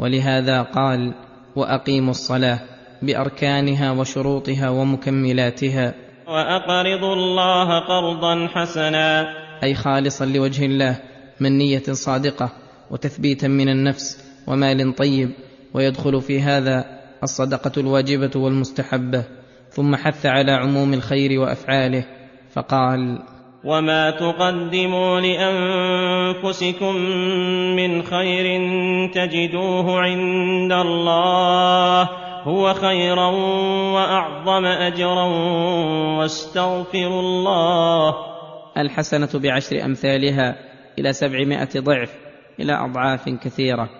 ولهذا قال وأقيموا الصلاة بأركانها وشروطها ومكملاتها. وأقرضوا الله قرضا حسنا. أي خالصا لوجه الله من نية صادقة وتثبيتا من النفس ومال طيب. ويدخل في هذا الصدقة الواجبة والمستحبة ثم حث على عموم الخير وأفعاله. فقال وما تقدموا لانفسكم من خير تجدوه عند الله هو خيرا واعظم اجرا واستغفروا الله الحسنه بعشر امثالها إلى سبعمائه ضعف إلى اضعاف كثيره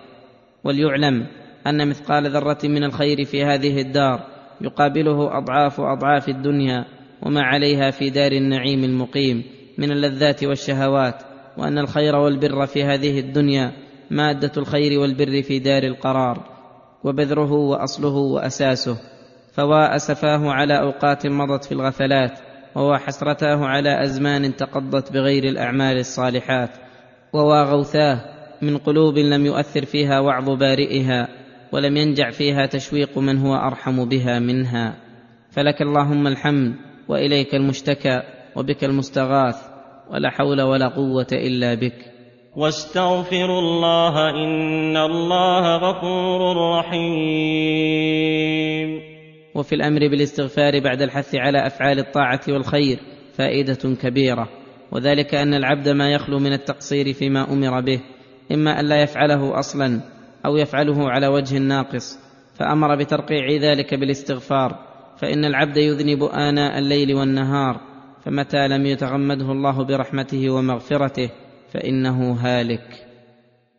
وليعلم ان مثقال ذره من الخير في هذه الدار يقابله اضعاف اضعاف الدنيا وما عليها في دار النعيم المقيم من اللذات والشهوات وأن الخير والبر في هذه الدنيا مادة الخير والبر في دار القرار وبذره وأصله وأساسه فوا أسفاه على أوقات مضت في الغفلات ووا حسرتاه على أزمان تقضت بغير الأعمال الصالحات ووا غوثاه من قلوب لم يؤثر فيها وعظ بارئها ولم ينجع فيها تشويق من هو أرحم بها منها. فلك اللهم الحمد وإليك المشتكى وبك المستغاث ولا حول ولا قوة إلا بك. واستغفروا الله إن الله غفور رحيم. وفي الأمر بالاستغفار بعد الحث على أفعال الطاعة والخير فائدة كبيرة وذلك أن العبد ما يخلو من التقصير فيما أمر به إما أن لا يفعله أصلا أو يفعله على وجه ناقص فأمر بترقيع ذلك بالاستغفار فإن العبد يذنب اناء الليل والنهار فمتى لم يتغمده الله برحمته ومغفرته فإنه هالك.